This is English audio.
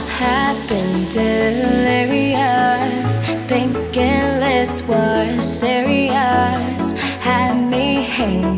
Just happened, delirious. Thinking this was serious. Had me hanging